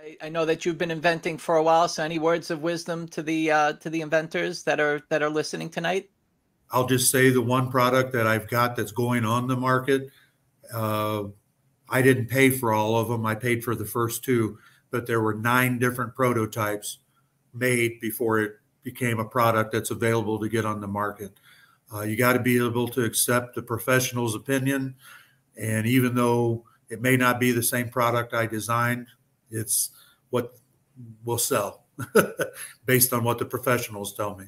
I, I, know that you've been inventing for a while. So, any words of wisdom to the uh, to the inventors that are that are listening tonight? I'll just say the one product that I've got that's going on the market. Uh, I didn't pay for all of them. I paid for the first two, but there were nine different prototypes made before it became a product that's available to get on the market. Uh, you got to be able to accept the professional's opinion. And even though it may not be the same product I designed, it's what will sell based on what the professionals tell me.